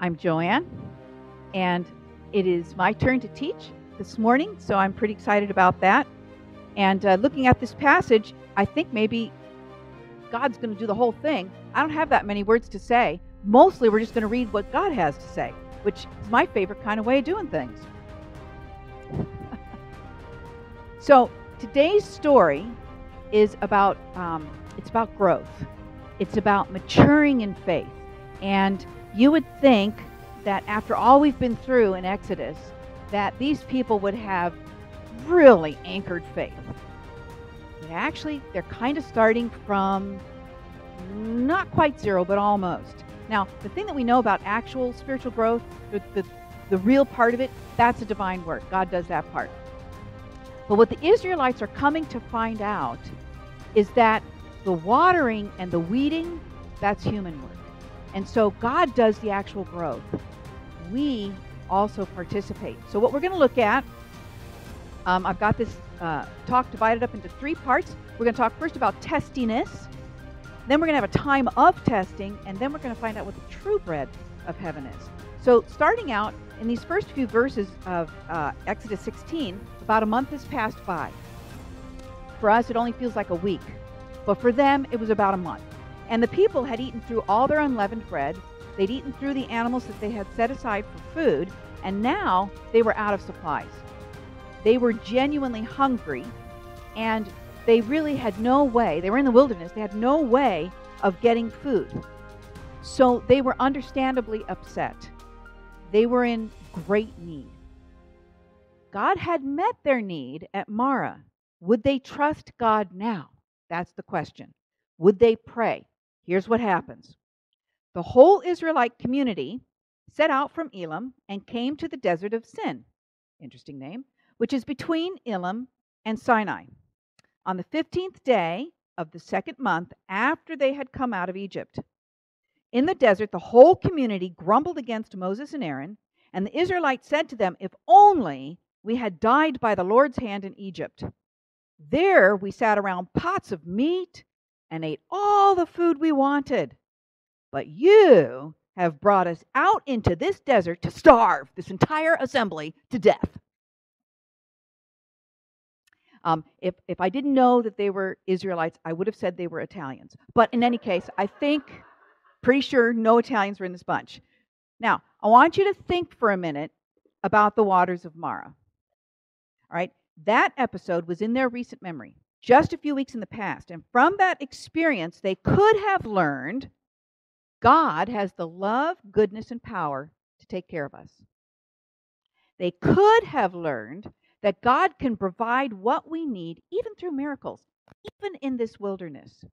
I'm Joanne, and it is my turn to teach this morning, so I'm pretty excited about that. And uh, looking at this passage, I think maybe God's going to do the whole thing. I don't have that many words to say. Mostly, we're just going to read what God has to say, which is my favorite kind of way of doing things. so, today's story is about um, it's about growth. It's about maturing in faith. And you would think that after all we've been through in Exodus, that these people would have really anchored faith. But actually, they're kind of starting from not quite zero, but almost. Now, the thing that we know about actual spiritual growth, the, the, the real part of it, that's a divine work. God does that part. But what the Israelites are coming to find out is that the watering and the weeding, that's human work. And so God does the actual growth. We also participate. So, what we're going to look at, um, I've got this uh, talk divided up into three parts. We're going to talk first about testiness, then we're going to have a time of testing, and then we're going to find out what the true bread of heaven is. So, starting out in these first few verses of uh, Exodus 16, about a month has passed by. For us, it only feels like a week, but for them, it was about a month. And the people had eaten through all their unleavened bread, they'd eaten through the animals that they had set aside for food, and now they were out of supplies. They were genuinely hungry, and they really had no way, they were in the wilderness, they had no way of getting food. So they were understandably upset. They were in great need. God had met their need at Marah. Would they trust God now? That's the question. Would they pray? Here's what happens the whole Israelite community set out from Elim and came to the desert of Sin, interesting name, which is between Elim and Sinai. On the 15th day of the second month after they had come out of Egypt. In the desert, the whole community grumbled against Moses and Aaron, and the Israelites said to them, If only we had died by the Lord's hand in Egypt. There we sat around pots of meat and ate all the food we wanted. But you have brought us out into this desert to starve this entire assembly to death. Um, if, if I didn't know that they were Israelites, I would have said they were Italians. But in any case, I think, pretty sure no Italians were in this bunch. Now, I want you to think for a minute about the waters of Marah. All right, that episode was in their recent memory just a few weeks in the past. And from that experience, they could have learned God has the love, goodness, and power to take care of us. They could have learned that God can provide what we need, even through miracles, even in this wilderness.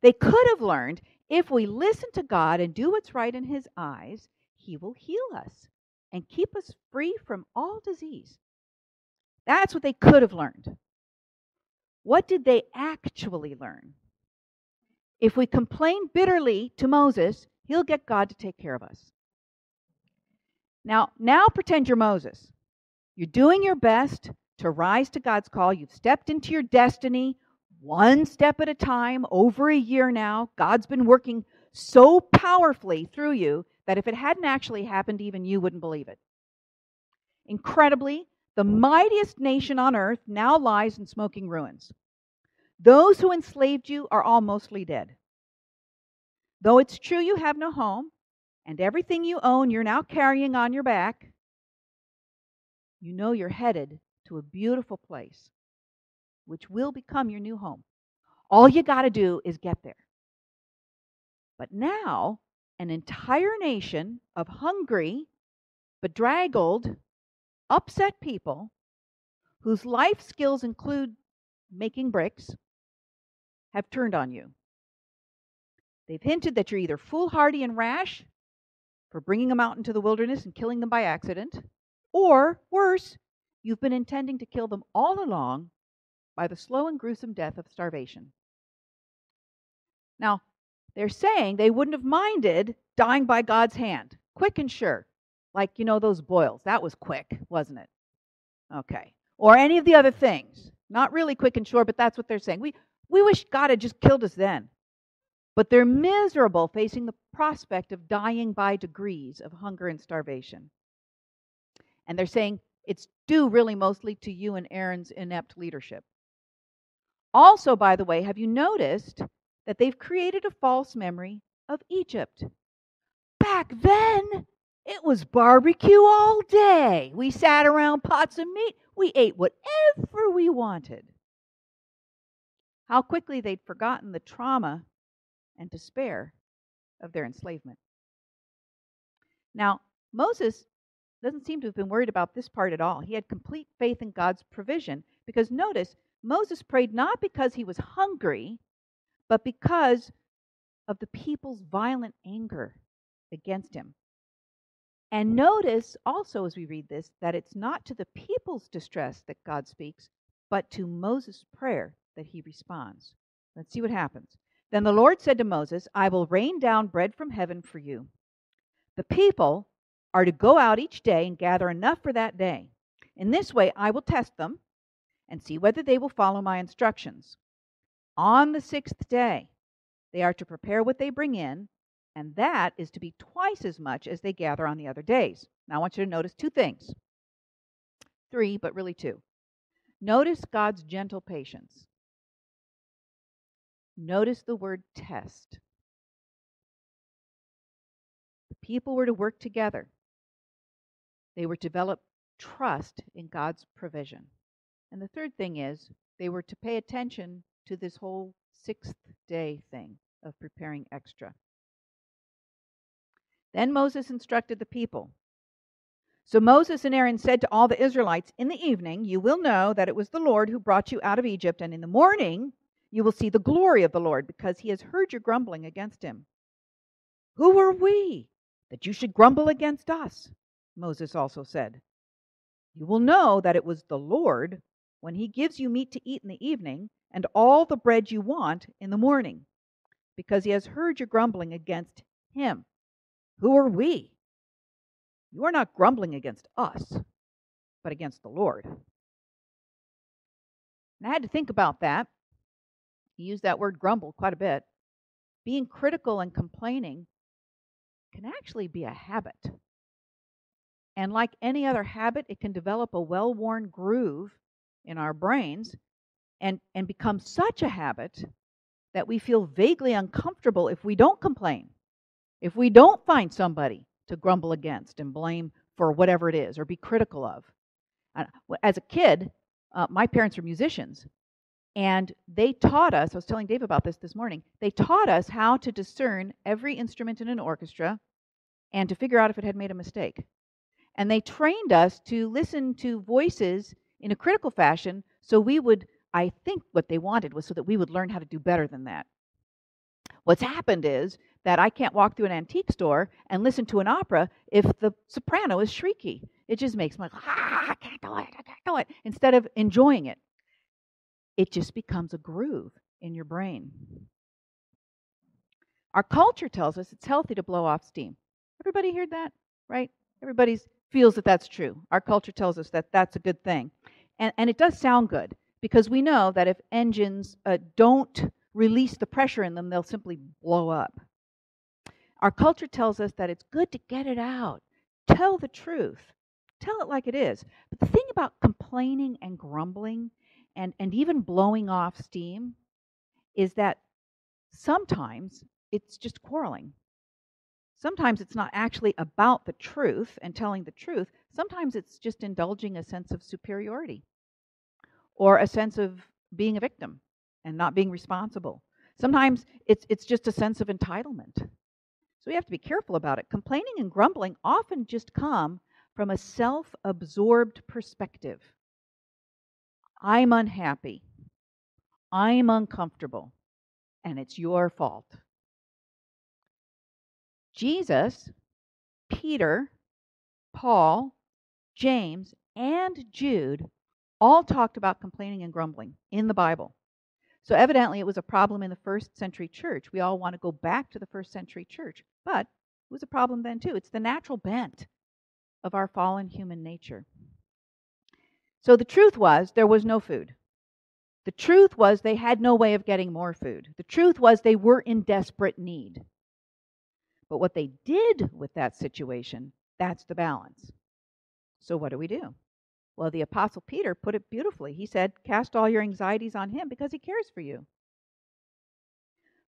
They could have learned if we listen to God and do what's right in His eyes, He will heal us and keep us free from all disease. That's what they could have learned. What did they actually learn? If we complain bitterly to Moses, he'll get God to take care of us. Now, now pretend you're Moses. You're doing your best to rise to God's call. You've stepped into your destiny one step at a time over a year now. God's been working so powerfully through you that if it hadn't actually happened, even you wouldn't believe it. Incredibly, the mightiest nation on earth now lies in smoking ruins. Those who enslaved you are all mostly dead. Though it's true you have no home, and everything you own you're now carrying on your back, you know you're headed to a beautiful place, which will become your new home. All you got to do is get there. But now, an entire nation of hungry, bedraggled, upset people whose life skills include making bricks have turned on you. They've hinted that you're either foolhardy and rash for bringing them out into the wilderness and killing them by accident, or worse, you've been intending to kill them all along by the slow and gruesome death of starvation. Now, they're saying they wouldn't have minded dying by God's hand, quick and sure. Like, you know, those boils. That was quick, wasn't it? Okay. Or any of the other things. Not really quick and sure, but that's what they're saying. We, we wish God had just killed us then. but they're miserable facing the prospect of dying by degrees of hunger and starvation. And they're saying it's due really mostly to you and Aaron's inept leadership. Also, by the way, have you noticed that they've created a false memory of Egypt? Back then, it was barbecue all day. We sat around pots of meat. We ate whatever we wanted. How quickly they'd forgotten the trauma and despair of their enslavement. Now, Moses doesn't seem to have been worried about this part at all. He had complete faith in God's provision because notice, Moses prayed not because he was hungry, but because of the people's violent anger against him. And notice also as we read this that it's not to the people's distress that God speaks, but to Moses' prayer that he responds. Let's see what happens. Then the Lord said to Moses, I will rain down bread from heaven for you. The people are to go out each day and gather enough for that day. In this way, I will test them and see whether they will follow my instructions. On the sixth day, they are to prepare what they bring in and that is to be twice as much as they gather on the other days. Now, I want you to notice two things three, but really two. Notice God's gentle patience. Notice the word test. The people were to work together, they were to develop trust in God's provision. And the third thing is, they were to pay attention to this whole sixth day thing of preparing extra. Then Moses instructed the people. So Moses and Aaron said to all the Israelites, In the evening you will know that it was the Lord who brought you out of Egypt, and in the morning you will see the glory of the Lord, because he has heard your grumbling against him. Who are we that you should grumble against us? Moses also said. You will know that it was the Lord when he gives you meat to eat in the evening, and all the bread you want in the morning, because he has heard your grumbling against him. Who are we? You are not grumbling against us, but against the Lord. And I had to think about that. He used that word grumble quite a bit. Being critical and complaining can actually be a habit. And like any other habit, it can develop a well worn groove in our brains and, and become such a habit that we feel vaguely uncomfortable if we don't complain. If we don't find somebody to grumble against and blame for whatever it is or be critical of. As a kid, uh, my parents were musicians, and they taught us, I was telling Dave about this this morning, they taught us how to discern every instrument in an orchestra and to figure out if it had made a mistake. And they trained us to listen to voices in a critical fashion so we would, I think what they wanted was so that we would learn how to do better than that. What's happened is that I can't walk through an antique store and listen to an opera if the soprano is shrieky. It just makes me like, ah, I can't do it, I can't do it, instead of enjoying it. It just becomes a groove in your brain. Our culture tells us it's healthy to blow off steam. Everybody heard that, right? Everybody feels that that's true. Our culture tells us that that's a good thing. And, and it does sound good because we know that if engines uh, don't release the pressure in them, they'll simply blow up. Our culture tells us that it's good to get it out, tell the truth, tell it like it is. But the thing about complaining and grumbling and, and even blowing off steam is that sometimes it's just quarreling. Sometimes it's not actually about the truth and telling the truth. Sometimes it's just indulging a sense of superiority or a sense of being a victim and not being responsible. Sometimes it's, it's just a sense of entitlement. So we have to be careful about it. Complaining and grumbling often just come from a self absorbed perspective. I'm unhappy. I'm uncomfortable. And it's your fault. Jesus, Peter, Paul, James, and Jude all talked about complaining and grumbling in the Bible. So evidently, it was a problem in the first century church. We all want to go back to the first century church, but it was a problem then too. It's the natural bent of our fallen human nature. So the truth was, there was no food. The truth was they had no way of getting more food. The truth was they were in desperate need. But what they did with that situation, that's the balance. So what do we do? Well, the Apostle Peter put it beautifully. He said, Cast all your anxieties on him because he cares for you.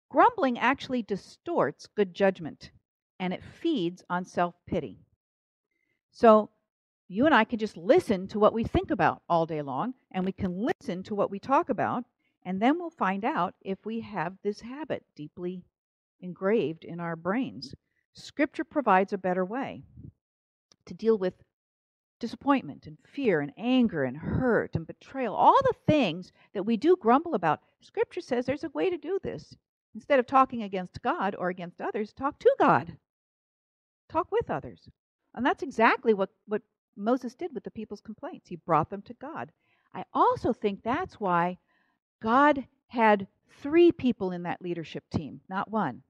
Grumbling actually distorts good judgment and it feeds on self pity. So you and I can just listen to what we think about all day long, and we can listen to what we talk about, and then we'll find out if we have this habit deeply engraved in our brains. Scripture provides a better way to deal with disappointment and fear and anger and hurt and betrayal, all the things that we do grumble about. Scripture says there's a way to do this. Instead of talking against God or against others, talk to God. Talk with others. And that's exactly what, what Moses did with the people's complaints. He brought them to God. I also think that's why God had three people in that leadership team, not one,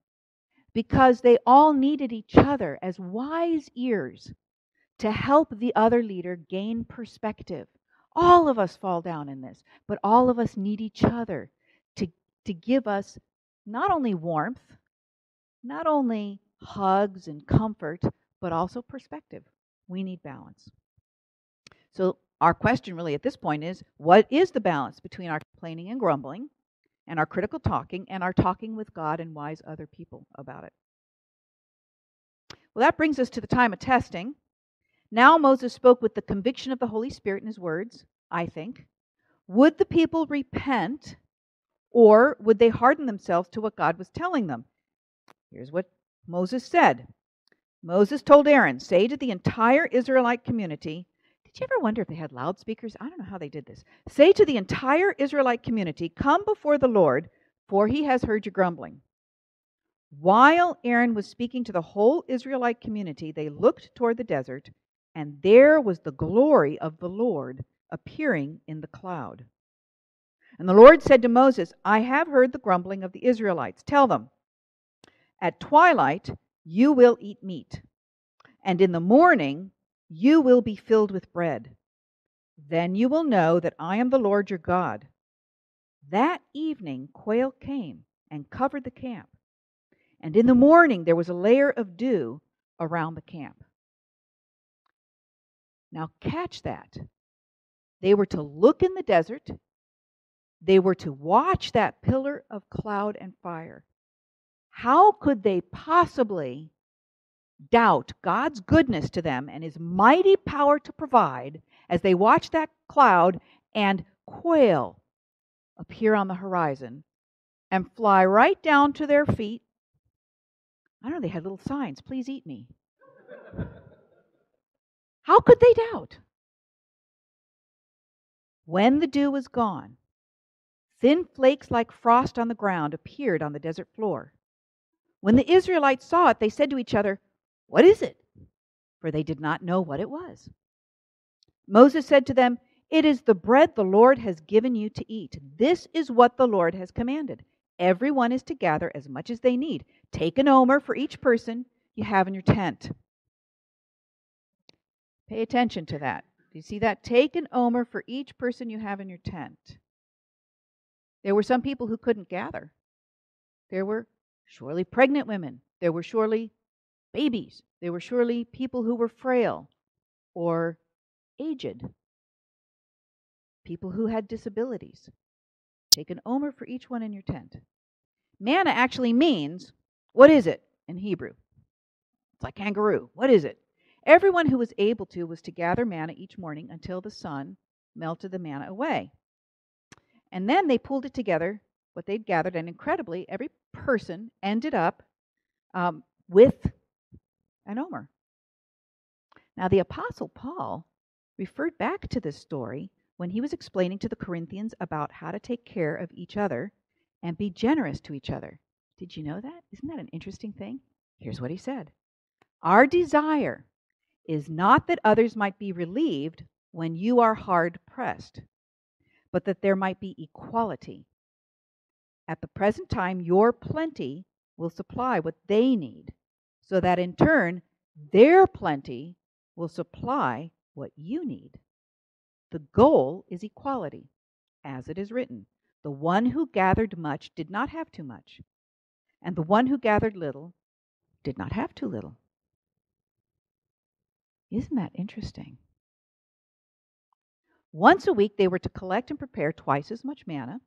because they all needed each other as wise ears to help the other leader gain perspective. All of us fall down in this, but all of us need each other to, to give us not only warmth, not only hugs and comfort, but also perspective. We need balance. So, our question really at this point is what is the balance between our complaining and grumbling, and our critical talking, and our talking with God and wise other people about it? Well, that brings us to the time of testing. Now Moses spoke with the conviction of the Holy Spirit in his words, I think. Would the people repent or would they harden themselves to what God was telling them? Here's what Moses said Moses told Aaron, Say to the entire Israelite community, did you ever wonder if they had loudspeakers? I don't know how they did this. Say to the entire Israelite community, Come before the Lord, for he has heard your grumbling. While Aaron was speaking to the whole Israelite community, they looked toward the desert, and there was the glory of the Lord appearing in the cloud. And the Lord said to Moses, I have heard the grumbling of the Israelites. Tell them, at twilight you will eat meat, and in the morning you will be filled with bread. Then you will know that I am the Lord your God. That evening quail came and covered the camp, and in the morning there was a layer of dew around the camp. Now, catch that. They were to look in the desert they were to watch that pillar of cloud and fire. How could they possibly doubt God's goodness to them and his mighty power to provide as they watched that cloud and quail appear on the horizon and fly right down to their feet? I don't know, they had little signs, please eat me. How could they doubt? When the dew was gone, Thin flakes like frost on the ground appeared on the desert floor. When the Israelites saw it, they said to each other, What is it? For they did not know what it was. Moses said to them, It is the bread the Lord has given you to eat. This is what the Lord has commanded. Everyone is to gather as much as they need. Take an omer for each person you have in your tent. Pay attention to that. Do you see that? Take an omer for each person you have in your tent. There were some people who couldn't gather. There were surely pregnant women. There were surely babies. There were surely people who were frail or aged. People who had disabilities. Take an omer for each one in your tent. Manna actually means, what is it in Hebrew? It's like kangaroo. What is it? Everyone who was able to was to gather manna each morning until the sun melted the manna away. And then they pulled it together, what they'd gathered, and incredibly, every person ended up um, with an omer. Now, the Apostle Paul referred back to this story when he was explaining to the Corinthians about how to take care of each other and be generous to each other. Did you know that? Isn't that an interesting thing? Here's what he said Our desire is not that others might be relieved when you are hard pressed, but that there might be equality. At the present time, your plenty will supply what they need, so that in turn, their plenty will supply what you need. The goal is equality, as it is written The one who gathered much did not have too much, and the one who gathered little did not have too little. Isn't that interesting? Once a week, they were to collect and prepare twice as much manna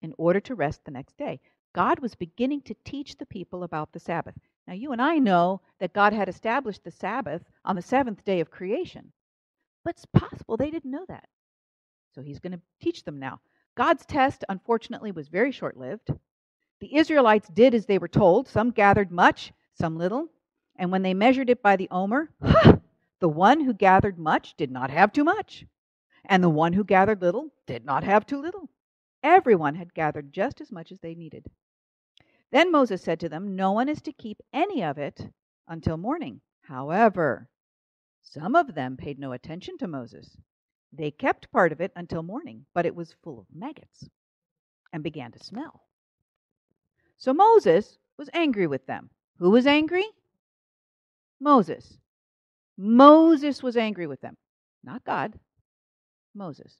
in order to rest the next day. God was beginning to teach the people about the Sabbath. Now, you and I know that God had established the Sabbath on the seventh day of creation, but it's possible they didn't know that. So he's going to teach them now. God's test, unfortunately, was very short lived. The Israelites did as they were told. Some gathered much, some little. And when they measured it by the omer, the one who gathered much did not have too much, and the one who gathered little did not have too little. Everyone had gathered just as much as they needed. Then Moses said to them, No one is to keep any of it until morning. However, some of them paid no attention to Moses. They kept part of it until morning, but it was full of maggots and began to smell. So Moses was angry with them. Who was angry? Moses. Moses was angry with them, not God. Moses.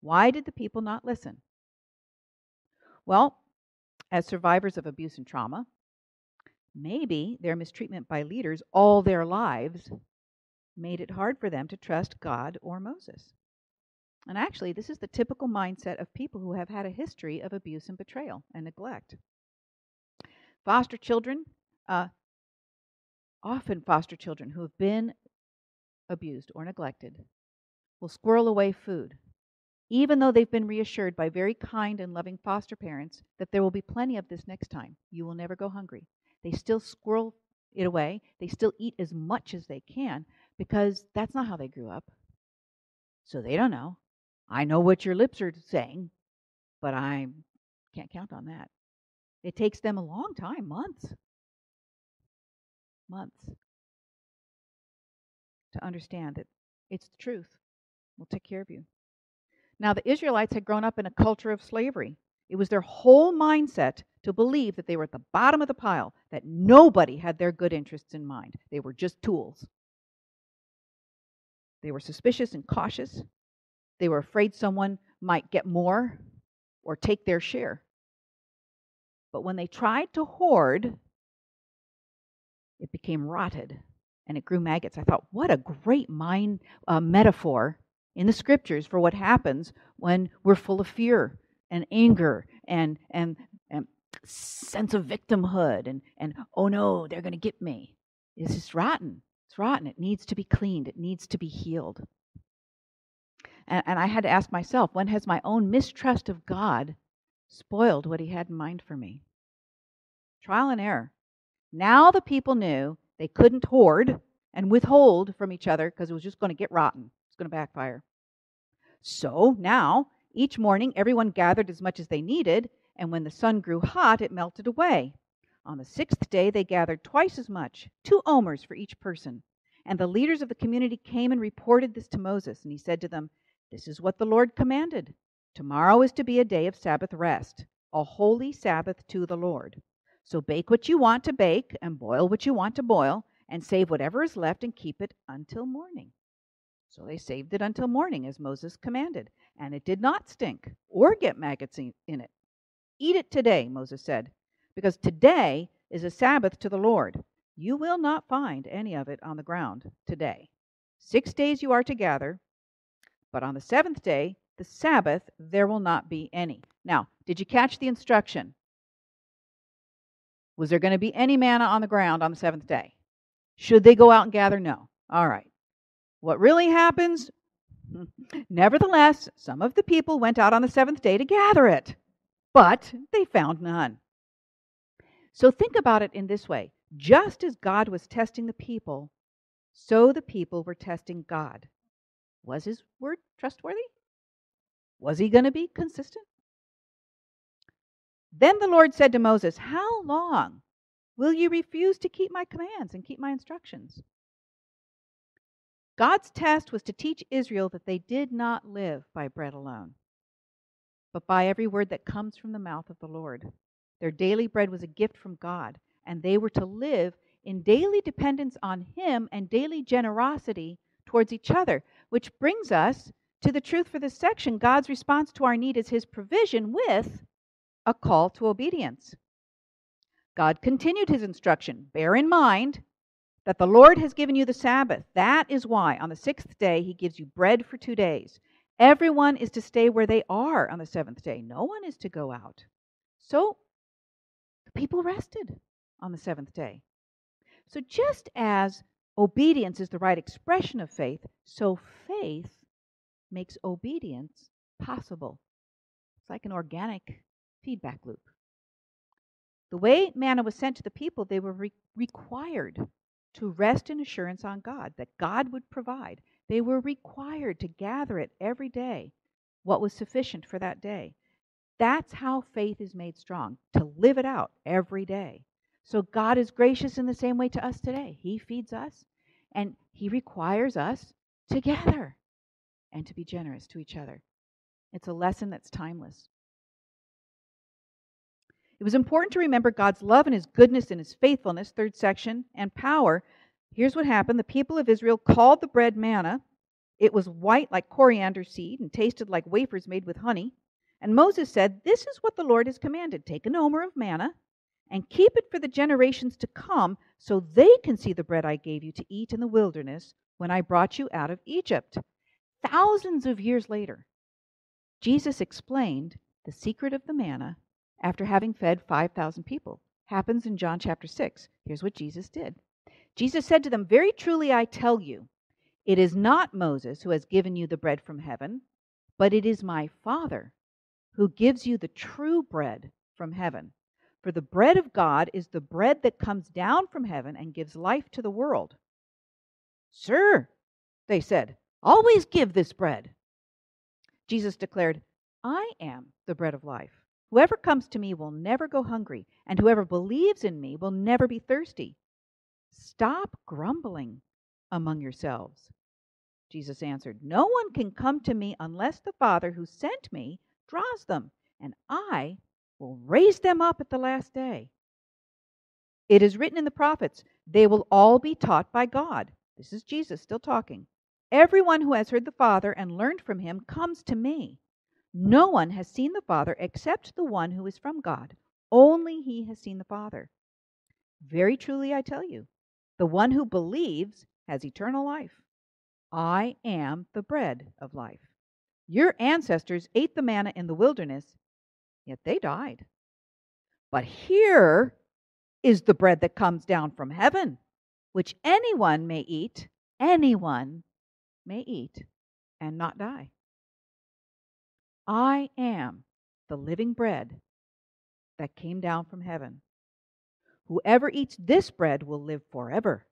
Why did the people not listen? Well, as survivors of abuse and trauma, maybe their mistreatment by leaders all their lives made it hard for them to trust God or Moses. And actually, this is the typical mindset of people who have had a history of abuse and betrayal and neglect. Foster children, uh, often foster children who have been abused or neglected, will squirrel away food, even though they've been reassured by very kind and loving foster parents that there will be plenty of this next time. You will never go hungry. They still squirrel it away, they still eat as much as they can because that's not how they grew up. So they don't know. I know what your lips are saying, but I can't count on that. It takes them a long time, months. Months. To understand that it's the truth. We'll take care of you. Now, the Israelites had grown up in a culture of slavery. It was their whole mindset to believe that they were at the bottom of the pile, that nobody had their good interests in mind. They were just tools. They were suspicious and cautious. They were afraid someone might get more or take their share. But when they tried to hoard, it became rotted and it grew maggots. I thought, what a great mind uh, metaphor in the scriptures for what happens when we're full of fear and anger and and, and sense of victimhood and and oh no, they're going to get me. It's just rotten. It's rotten. It needs to be cleaned. It needs to be healed. And, and I had to ask myself, when has my own mistrust of God spoiled what He had in mind for me? Trial and error. Now the people knew they couldn't hoard and withhold from each other because it was just going to get rotten. It's going to backfire. So now, each morning, everyone gathered as much as they needed, and when the sun grew hot, it melted away. On the sixth day, they gathered twice as much, two omers for each person. And the leaders of the community came and reported this to Moses. And he said to them, This is what the Lord commanded. Tomorrow is to be a day of Sabbath rest, a holy Sabbath to the Lord. So bake what you want to bake, and boil what you want to boil, and save whatever is left and keep it until morning. So they saved it until morning, as Moses commanded. And it did not stink or get maggots in it. Eat it today, Moses said because today is a Sabbath to the Lord. You will not find any of it on the ground today. Six days you are to gather, but on the seventh day, the Sabbath, there will not be any. Now, did you catch the instruction? Was there going to be any manna on the ground on the seventh day? Should they go out and gather? No. All right. What really happens? Nevertheless, some of the people went out on the seventh day to gather it, but they found none. So think about it in this way just as God was testing the people, so the people were testing God. Was his word trustworthy? Was he going to be consistent? Then the Lord said to Moses, How long will you refuse to keep my commands and keep my instructions? God's test was to teach Israel that they did not live by bread alone, but by every word that comes from the mouth of the Lord. Their daily bread was a gift from God, and they were to live in daily dependence on Him and daily generosity towards each other, which brings us to the truth for this section, God's response to our need is his provision with a call to obedience. God continued his instruction. Bear in mind that the Lord has given you the Sabbath. That is why on the sixth day he gives you bread for two days. Everyone is to stay where they are on the seventh day. No one is to go out. So the people rested on the seventh day. So just as obedience is the right expression of faith, so faith makes obedience possible. It's like an organic feedback loop. The way manna was sent to the people, they were re- required to rest in assurance on God, that God would provide. They were required to gather it every day, what was sufficient for that day. That's how faith is made strong, to live it out every day. So God is gracious in the same way to us today. He feeds us, and He requires us to gather and to be generous to each other. It's a lesson that's timeless. It was important to remember God's love and his goodness and his faithfulness, third section, and power. Here's what happened the people of Israel called the bread manna. It was white like coriander seed and tasted like wafers made with honey. And Moses said, This is what the Lord has commanded take an omer of manna and keep it for the generations to come, so they can see the bread I gave you to eat in the wilderness when I brought you out of Egypt. Thousands of years later, Jesus explained the secret of the manna after having fed 5,000 people. Happens in John chapter 6. Here's what Jesus did Jesus said to them, Very truly I tell you, it is not Moses who has given you the bread from heaven, but it is my Father who gives you the true bread from heaven. For the bread of God is the bread that comes down from heaven and gives life to the world. Sir, they said, always give this bread. Jesus declared, I am the bread of life. Whoever comes to me will never go hungry, and whoever believes in me will never be thirsty. Stop grumbling among yourselves. Jesus answered, No one can come to me unless the Father who sent me draws them, and I will raise them up at the last day. It is written in the prophets, they will all be taught by God. This is Jesus still talking. Everyone who has heard the Father and learned from him comes to me. No one has seen the Father except the one who is from God. Only he has seen the Father. Very truly, I tell you, the one who believes has eternal life. I am the bread of life. Your ancestors ate the manna in the wilderness, yet they died. But here is the bread that comes down from heaven, which anyone may eat, anyone may eat, and not die. I am the living bread that came down from heaven. Whoever eats this bread will live forever.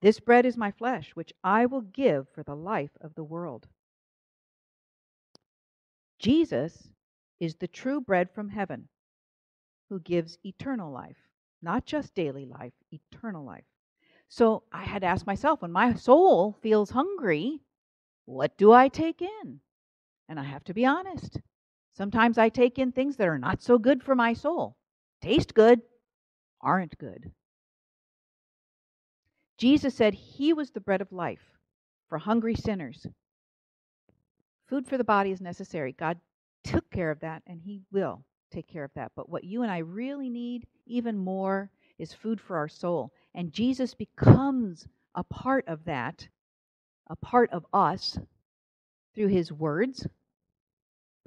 This bread is my flesh, which I will give for the life of the world. Jesus is the true bread from heaven who gives eternal life, not just daily life, eternal life. So I had to ask myself when my soul feels hungry, what do I take in? And I have to be honest. Sometimes I take in things that are not so good for my soul. Taste good, aren't good. Jesus said he was the bread of life for hungry sinners. Food for the body is necessary. God took care of that, and he will take care of that. But what you and I really need, even more, is food for our soul. And Jesus becomes a part of that, a part of us through his words,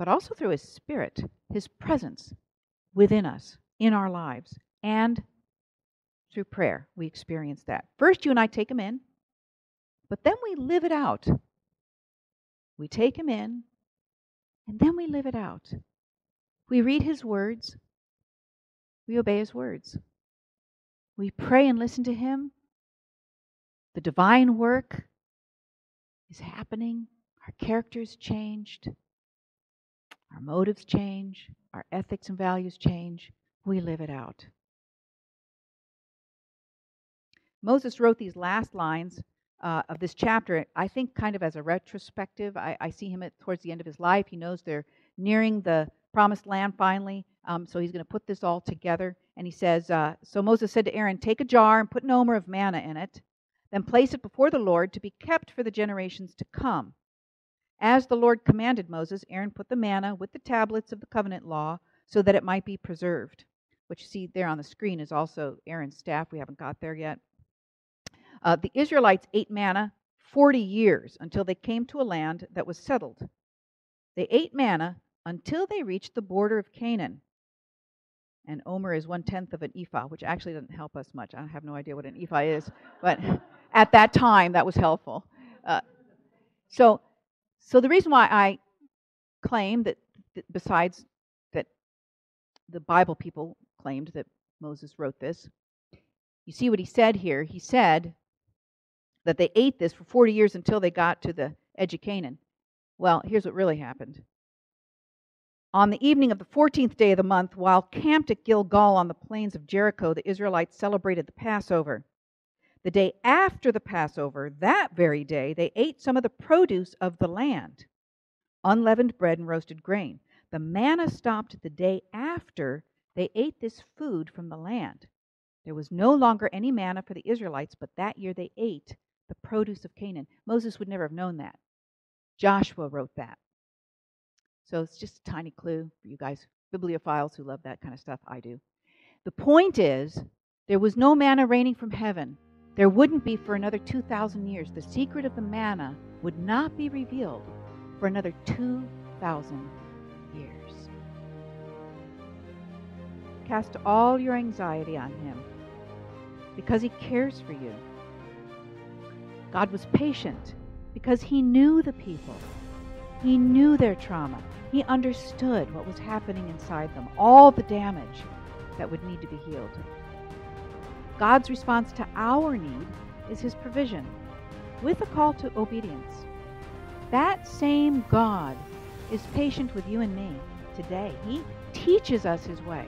but also through His Spirit, His presence within us, in our lives, and through prayer. We experience that. First, you and I take Him in, but then we live it out. We take Him in, and then we live it out. We read His words, we obey His words. We pray and listen to Him. The divine work is happening. Our character's changed. Our motives change, our ethics and values change. We live it out. Moses wrote these last lines uh, of this chapter, I think, kind of as a retrospective. I, I, see him at, towards the end of his life. He knows they're nearing the promised land finally, um, so he's going to put this all together. And he says, uh, So Moses said to Aaron, Take a jar and put an omer of manna in it, then place it before the Lord to be kept for the generations to come. As the Lord commanded Moses, Aaron put the manna with the tablets of the covenant law so that it might be preserved. What you see there on the screen is also Aaron's staff. We haven't got there yet. Uh, the Israelites ate manna 40 years until they came to a land that was settled. They ate manna until they reached the border of Canaan. And Omer is one tenth of an ephah, which actually doesn't help us much. I have no idea what an ephah is, but at that time that was helpful. Uh, so, so the reason why I claim that, that, besides that the Bible people claimed that Moses wrote this, you see what he said here. He said that they ate this for 40 years until they got to the edge of Canaan. Well, here's what really happened. On the evening of the 14th day of the month, while camped at Gilgal on the plains of Jericho, the Israelites celebrated the Passover. The day after the Passover, that very day, they ate some of the produce of the land unleavened bread and roasted grain. The manna stopped the day after they ate this food from the land. There was no longer any manna for the Israelites, but that year they ate the produce of Canaan. Moses would never have known that. Joshua wrote that. So it's just a tiny clue for you guys, bibliophiles who love that kind of stuff. I do. The point is, there was no manna raining from heaven. There wouldn't be for another 2,000 years. The secret of the manna would not be revealed for another 2,000 years. Cast all your anxiety on Him because He cares for you. God was patient because He knew the people, He knew their trauma, He understood what was happening inside them, all the damage that would need to be healed. God's response to our need is His provision, with a call to obedience. That same God is patient with you and me today. He teaches us His way,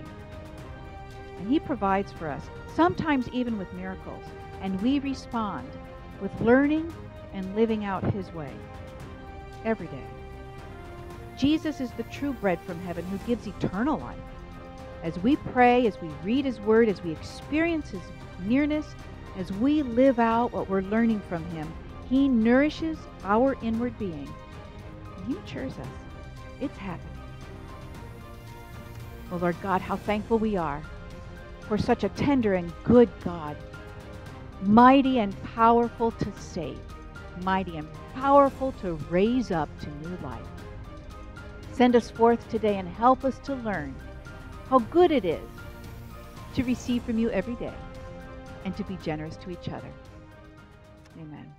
and He provides for us, sometimes even with miracles, and we respond with learning and living out His way every day. Jesus is the true bread from heaven who gives eternal life. As we pray, as we read His Word, as we experience His nearness, as we live out what we're learning from Him, He nourishes our inward being. He matures us. It's happening. Oh, Lord God, how thankful we are for such a tender and good God, mighty and powerful to save, mighty and powerful to raise up to new life. Send us forth today and help us to learn how good it is to receive from you every day and to be generous to each other. Amen.